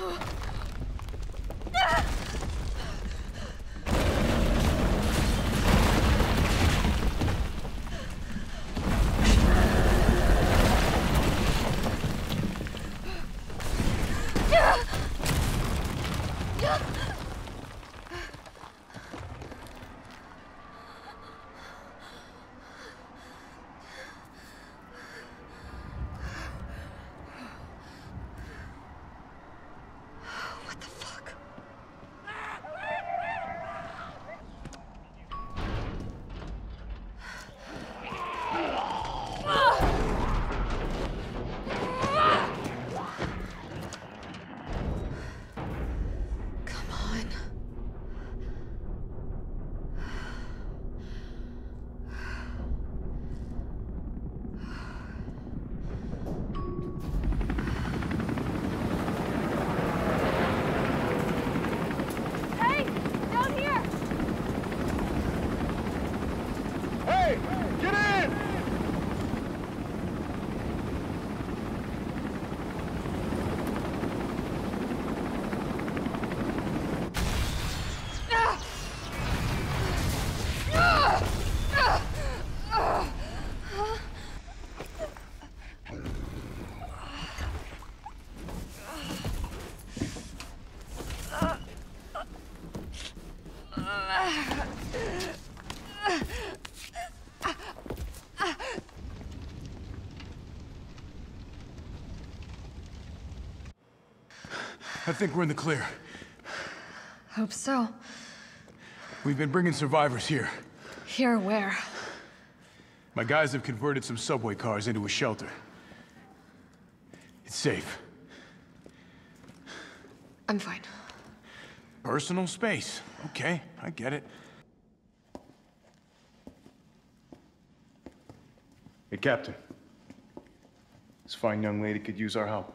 Oh. I think we're in the clear. Hope so. We've been bringing survivors here. Here, where? My guys have converted some subway cars into a shelter. It's safe. I'm fine. Personal space. Okay, I get it. Hey, Captain. This fine young lady could use our help.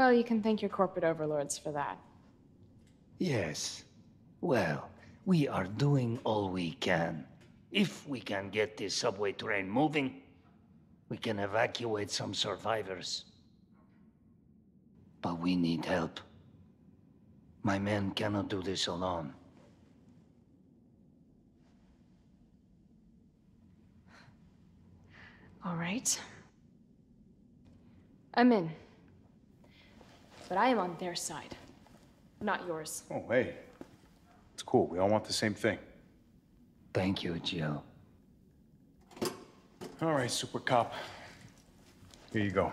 Well, you can thank your corporate overlords for that. Yes. Well, we are doing all we can. If we can get this subway train moving, we can evacuate some survivors. But we need help. My men cannot do this alone. All right. I'm in. But I am on their side, not yours. Oh, hey. It's cool. We all want the same thing. Thank you, Jill. All right, Super Cop. Here you go.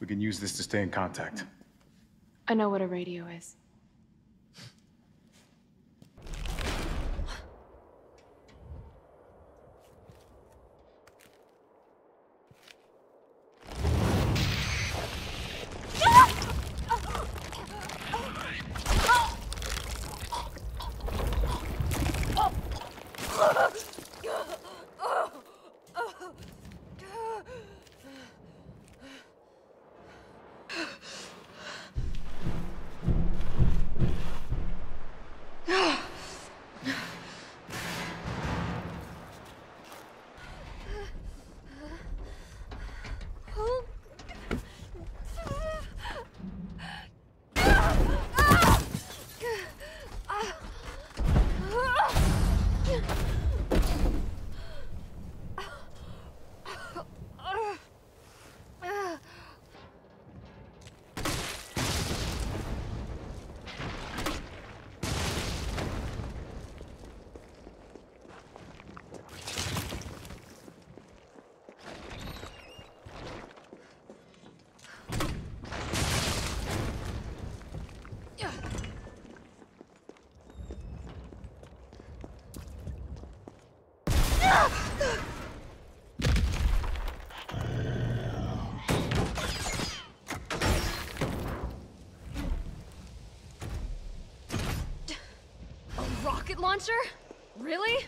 We can use this to stay in contact. I know what a radio is. A rocket launcher? Really?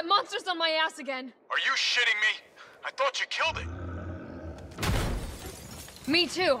That monster's on my ass again. Are you shitting me? I thought you killed it. Me too.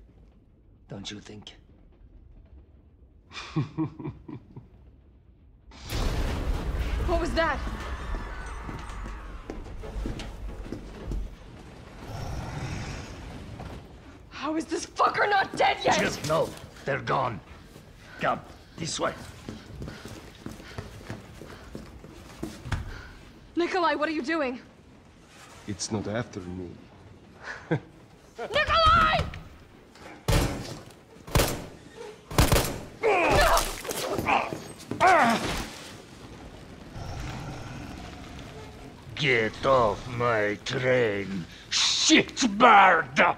Don't you think? What was that? How is this fucker not dead yet? Just no, they're gone. Come, this way. Nikolai, what are you doing? It's not after me. Nikolai! Get off my train, shitbird!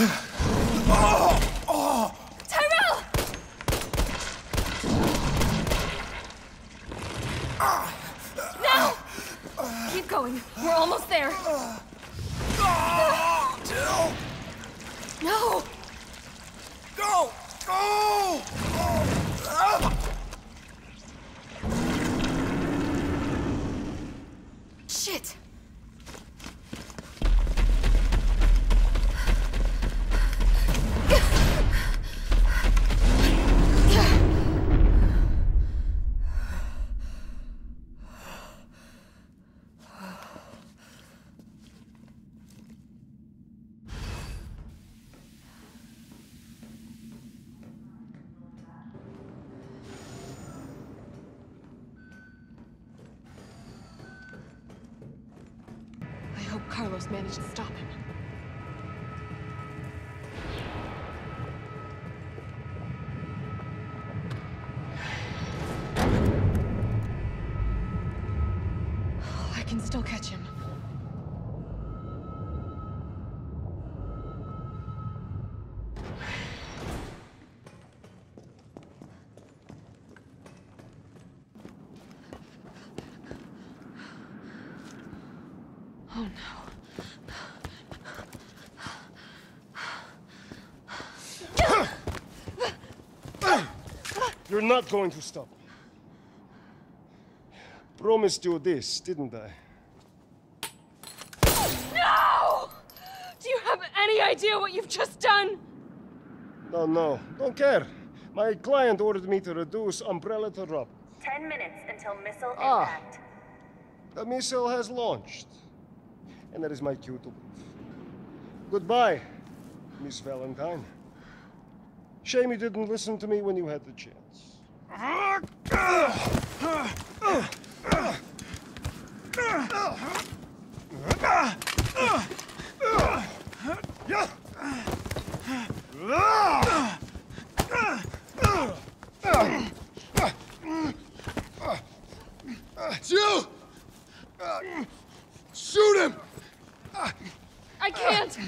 Tyrell! Now! Keep going. We're almost there. To stop him. Oh, I can still catch him. Oh no. You're not going to stop. Me. Promised you this, didn't I? No! Do you have any idea what you've just done? No, no, don't care. My client ordered me to reduce Umbrella to rubble. Ten minutes until missile Ah. impact. The missile has launched. And that is my cue to leave. Goodbye, Miss Valentine. Shame you didn't listen to me when you had the chance. Ah, ah, ah. You! Shoot him! I can't!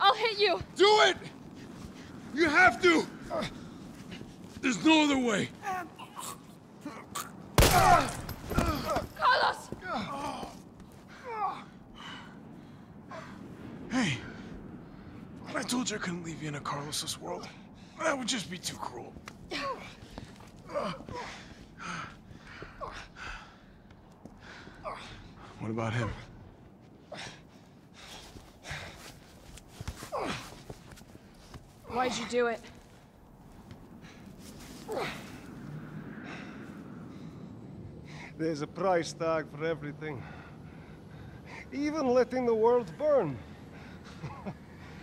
I'll hit you! Do it! You have to! There's no other way. Carlos! Hey, I told you I couldn't leave you in a Carlos's world. That would just be too cruel. What about him? Why'd you do it? There's a price tag for everything. Even letting the world burn.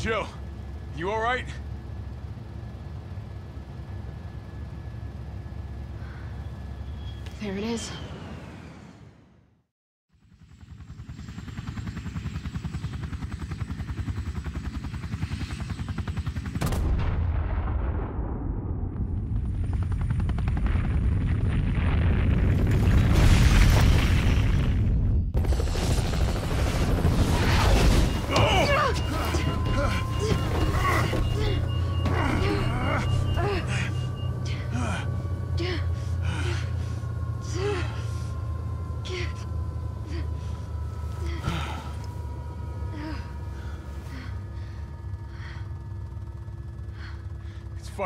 Jill, you all right? There it is.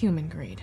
Human greed.